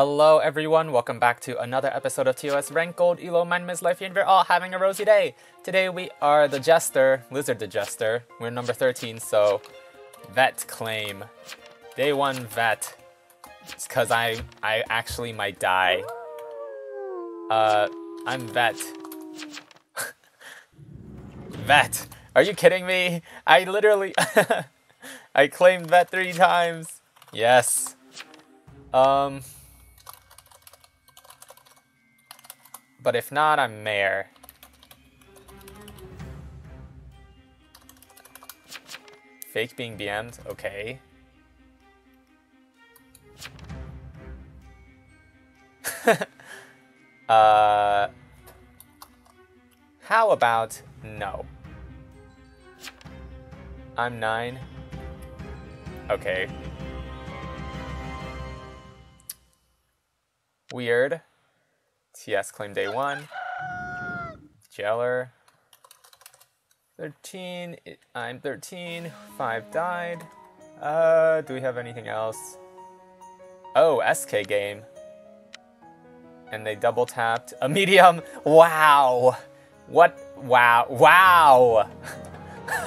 Hello everyone, welcome back to another episode of TOS Rank Gold Elo. My name is Life and we're all having a rosy day. Today we are the Jester, Lizard the Jester. We're number 13, so vet claim. Day one vet. It's cause I I actually might die. Uh I'm vet. vet. Are you kidding me? I literally I claimed vet three times. Yes. Um But if not, I'm mayor. Fake being BM'd? Okay. uh, how about no? I'm nine. Okay. Weird. TS claim day one. Jailer. 13. I'm 13. 5 died. Uh, do we have anything else? Oh, SK game. And they double tapped. A medium. Wow. What? Wow. Wow.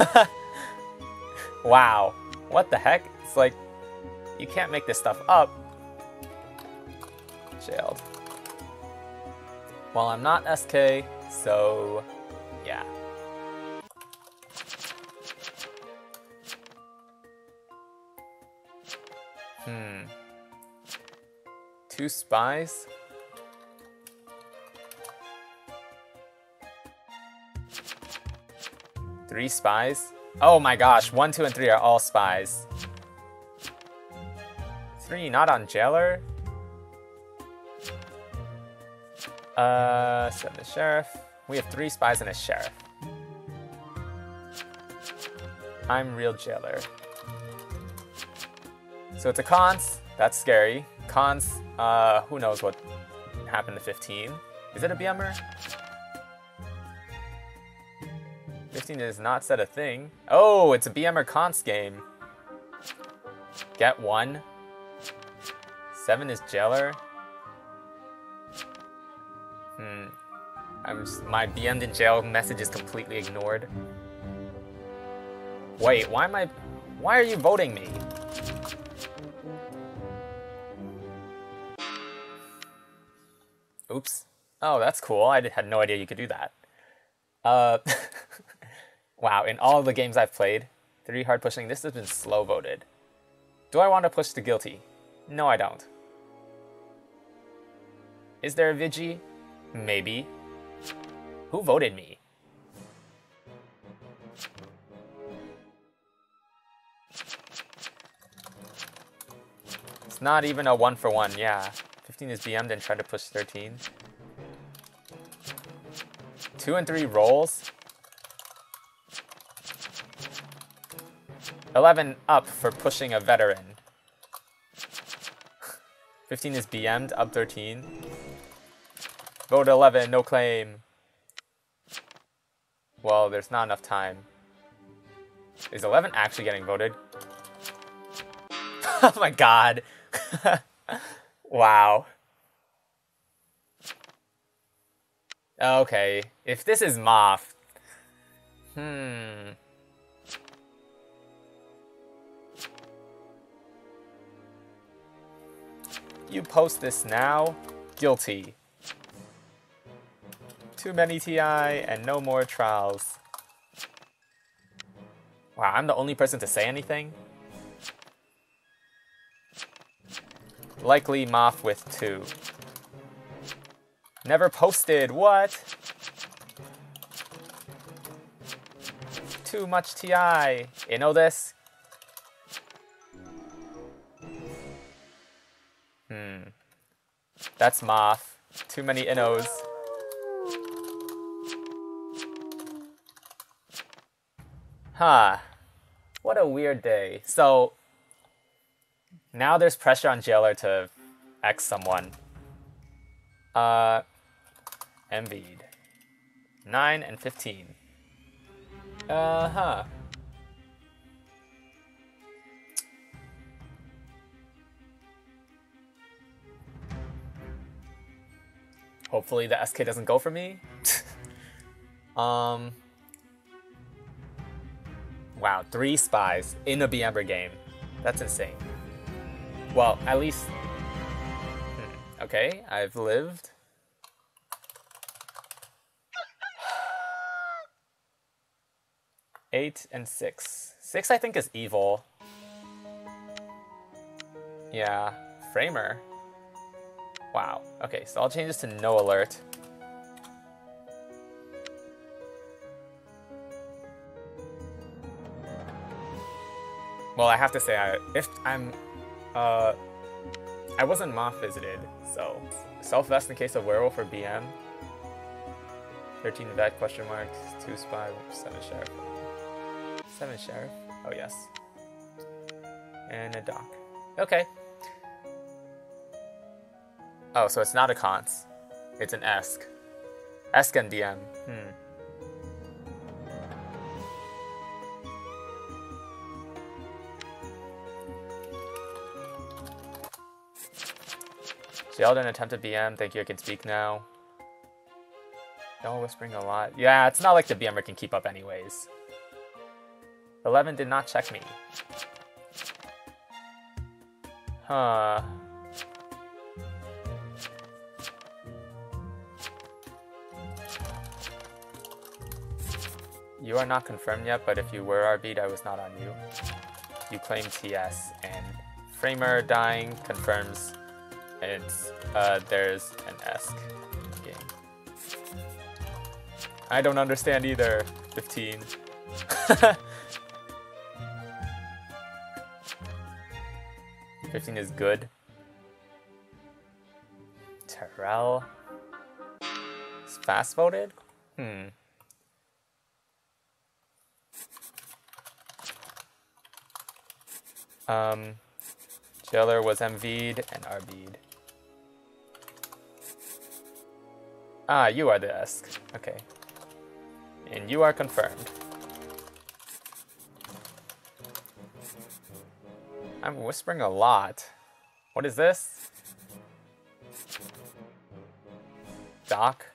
wow. What the heck? It's like, you can't make this stuff up. Jailed. Well, I'm not SK, so yeah. Hmm. Two spies? Three spies? Oh my gosh, one, two, and three are all spies. Three not on jailer? Uh, so the sheriff. We have three spies and a sheriff. I'm real jailer. So it's a cons. That's scary. Cons, uh, who knows what happened to 15. Is it a BMer? 15 does not set a thing. Oh, it's a BMer cons game. Get one. Seven is jailer. I'm just, my BM'd in jail message is completely ignored. Wait, why am I... Why are you voting me? Oops. Oh, that's cool. I had no idea you could do that. Uh, wow, in all the games I've played, 3 hard pushing, this has been slow voted. Do I want to push the guilty? No, I don't. Is there a Vigi? Maybe. Who voted me? It's not even a one for one, yeah. 15 is BM, then try to push 13. Two and three rolls. 11 up for pushing a veteran. 15 is BM'd, up 13. Vote 11, no claim. Well, there's not enough time. Is 11 actually getting voted? oh my god. wow. Okay, if this is Moth, hmm. You post this now, guilty. Too many TI and no more trials. Wow, I'm the only person to say anything? Likely Moth with two. Never posted, what? Too much TI. You know this? Hmm. That's Moth. Too many Innos. Huh. What a weird day. So, now there's pressure on Jailer to X someone. Uh, MV'd. 9 and 15. Uh-huh. Hopefully the SK doesn't go for me. um. Wow, three spies in a BMer game. That's insane. Well, at least... Hmm, okay, I've lived. Eight and six. Six, I think, is evil. Yeah, Framer. Wow. Okay, so I'll change this to no alert. Well, I have to say, I, if I'm, uh, I wasn't moth visited, so self-vest in case of werewolf or BM. 13 vet question marks, 2 spy, 7 sheriff. 7 sheriff? Oh yes. And a doc. Okay. Oh, so it's not a cons. It's an ESC. ESC and BM. Hmm. Jailed attempt attempted BM. Thank you, I can speak now. No whispering a lot. Yeah, it's not like the BMer can keep up anyways. 11 did not check me. Huh. You are not confirmed yet, but if you were RB'd, I was not on you. You claim TS, and Framer dying confirms it's uh, there's an ESC game. I don't understand either. 15. Fifteen is good. Terrell. Is fast voted? Hmm. Um, Jailer was MV'd and RB'd. Ah, you are the ESC. Okay. And you are confirmed. I'm whispering a lot. What is this? Doc?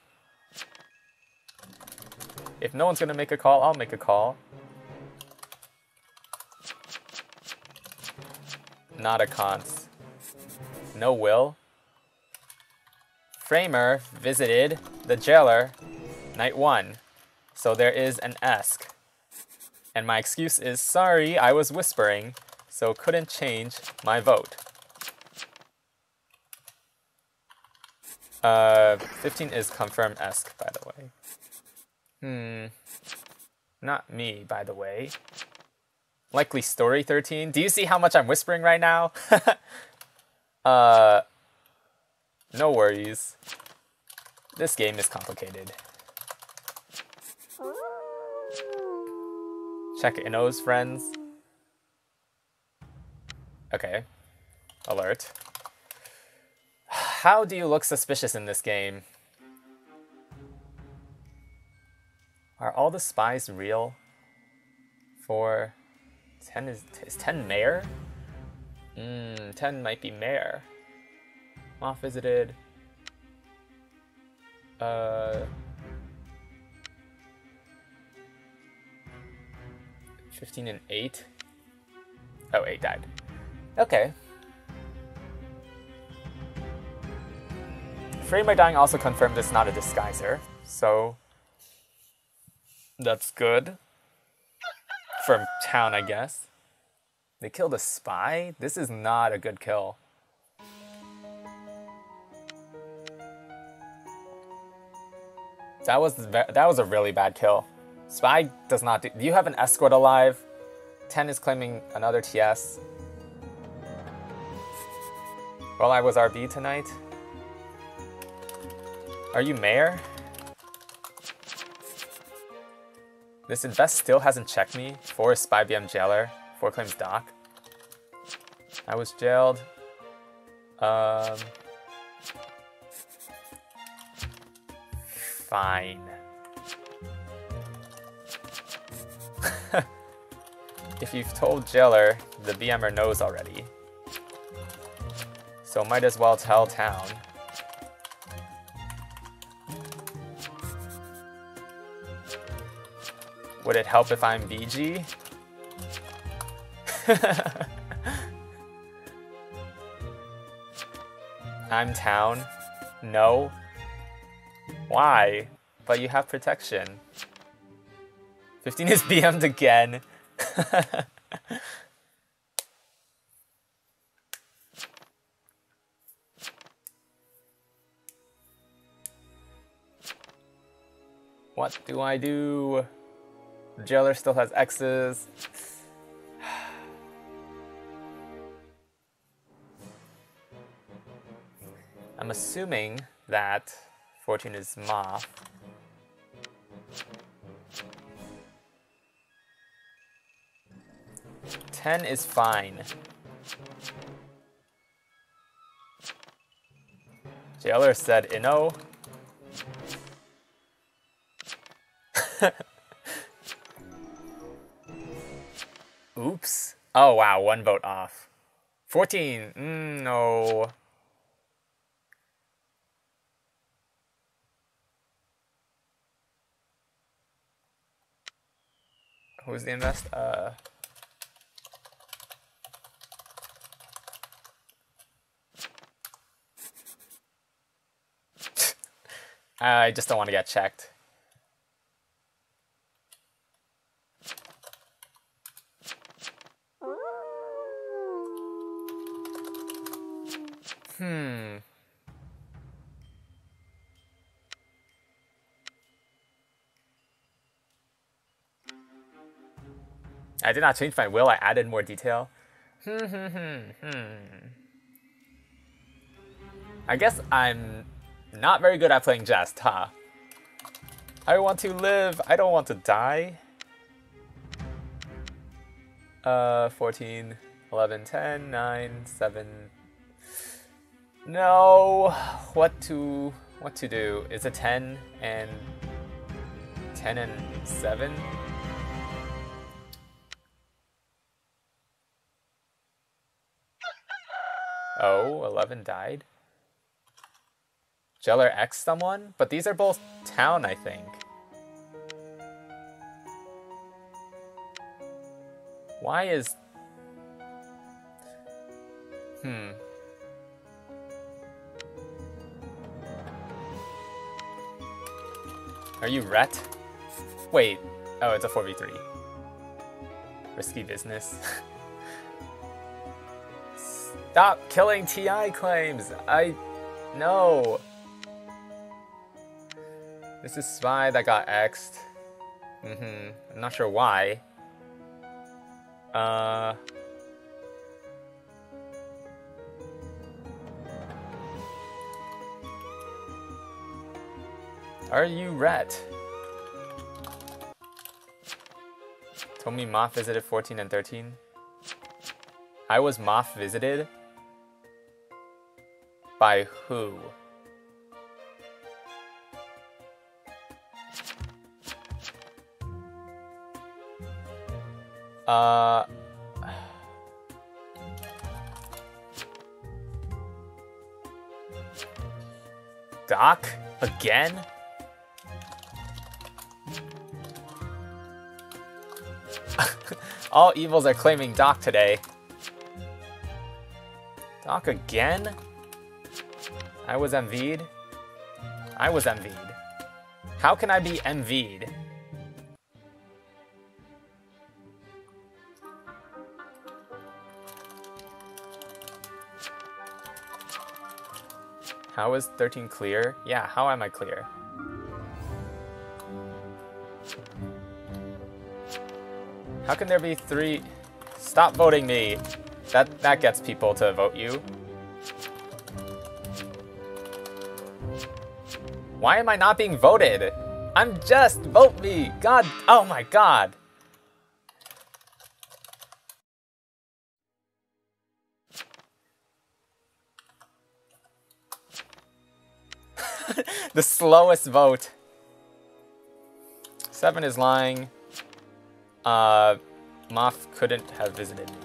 If no one's gonna make a call, I'll make a call. Not a cons. No will. Framer visited the jailer night one, so there is an ESC. And my excuse is, sorry, I was whispering, so couldn't change my vote. Uh, 15 is confirmed ESC, by the way. Hmm. Not me, by the way. Likely story 13. Do you see how much I'm whispering right now? uh, no worries. This game is complicated. Check Inno's friends. Okay. Alert. How do you look suspicious in this game? Are all the spies real? For 10 is, is 10 mayor? Mmm, 10 might be mayor. Moth visited. Uh, 15 and 8. Oh, 8 died. Okay. Frame by dying also confirmed it's not a disguiser, so that's good. From town, I guess. They killed a spy? This is not a good kill. That was that was a really bad kill. Spy does not do. You have an escort alive? Ten is claiming another TS. Well, I was RB tonight. Are you mayor? This invest still hasn't checked me. Four spy BM jailer. Four claims doc. I was jailed. Um. fine. if you've told Jailer, the BMer knows already. So might as well tell town. Would it help if I'm BG? I'm town. No, why? But you have protection. 15 is BM'd again. what do I do? Jailer still has X's. I'm assuming that 14 is Moth. Ten is fine. Jailer said Inno. Oops. Oh wow, one vote off. 14. Mm, no. Who's the invest? Uh. I just don't want to get checked. Hmm. I did not change my will, I added more detail. Hmm, hmm, hmm. I guess I'm not very good at playing Jest, huh? I want to live, I don't want to die. Uh, 14, 11, 10, 9, 7. No, what to, what to do? Is it 10 and 10 and 7? Oh, 11 died? Jailer X someone? But these are both town, I think. Why is... Hmm. Are you Ret? Wait. Oh, it's a 4v3. Risky business. Stop killing TI claims! I... No! This is Spy that got X'd. Mm-hmm. I'm not sure why. Uh... Are you rat? Told me Moth visited 14 and 13. I was Moth visited? By who? Uh... Doc? Again? All evils are claiming Doc today. Doc again? I was MV'd? I was MV'd. How can I be MV'd? How is 13 clear? Yeah, how am I clear? How can there be three? Stop voting me. That that gets people to vote you. Why am I not being voted? I'm just vote me. God, oh my god. the slowest vote. Seven is lying. Uh, Moth couldn't have visited me.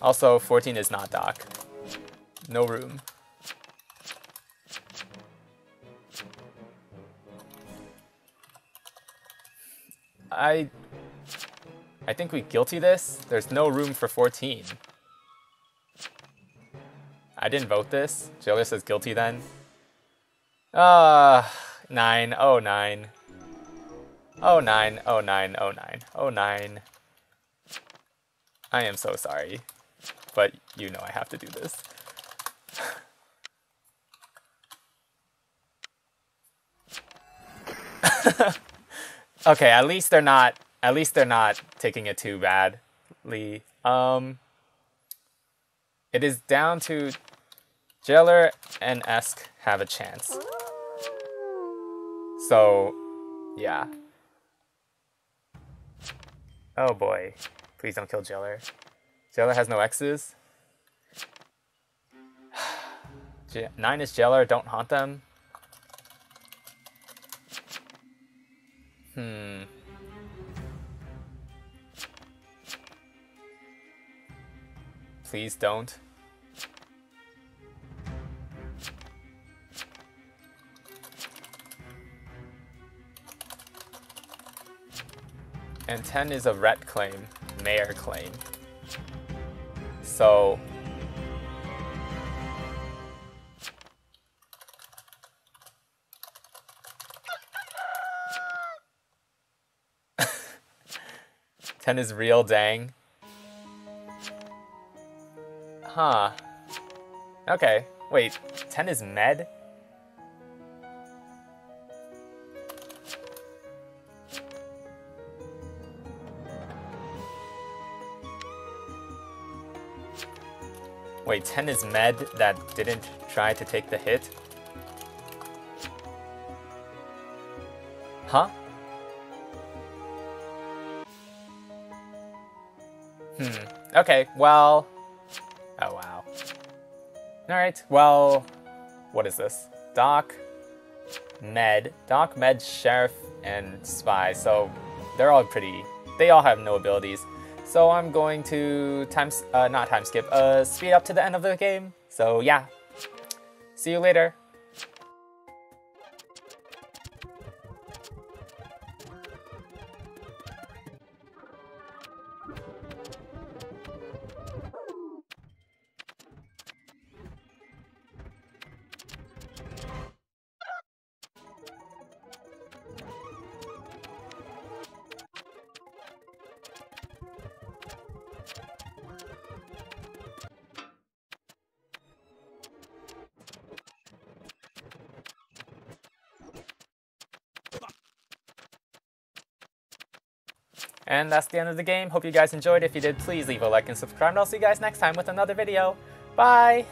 Also, 14 is not Doc. No room. I... I think we guilty this. There's no room for 14. I didn't vote this. Jailer says guilty then. Ah, uh, 9, oh 9. Oh 9, oh 9, oh 9, oh 9. I am so sorry, but you know I have to do this. okay, at least they're not at least they're not taking it too badly. Um it is down to Jailer and Esk have a chance. So, yeah. Oh boy. Please don't kill Jailer. Jailer has no X's. Nine is Jailer, don't haunt them. Hmm. Please don't. And 10 is a ret claim, mayor claim. So... Ten is real, dang. Huh. Okay, wait, 10 is med? Wait, 10 is med that didn't try to take the hit? Huh? Hmm. Okay, well... Oh, wow. Alright, well... What is this? Doc, Med. Doc, Med, Sheriff, and Spy. So, they're all pretty... They all have no abilities. So I'm going to time, uh, not time skip, uh, speed up to the end of the game. So yeah, see you later. And that's the end of the game. Hope you guys enjoyed. If you did, please leave a like and subscribe. And I'll see you guys next time with another video. Bye!